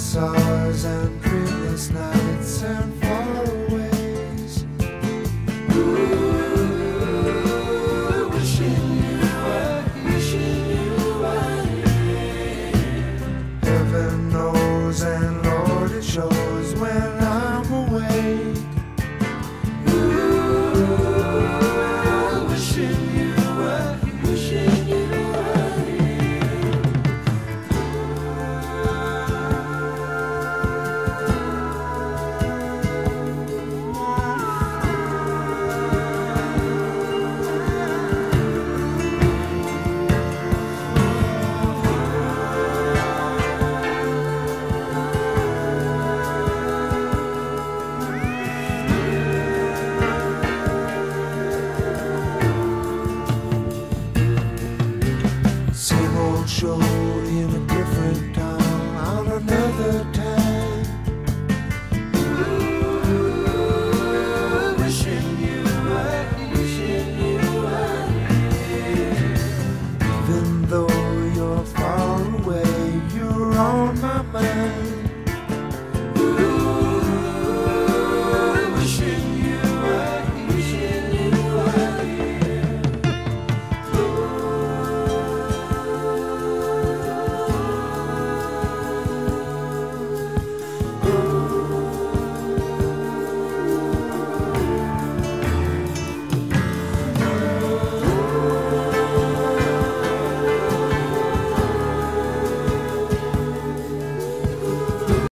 stars and dreamless nights and faraways. Ooh, wishing you were, wishing you were here. Heaven knows and Lord it shows. in a different town on another time. Wishing you wishing you Even though you're far away, you're on my mind.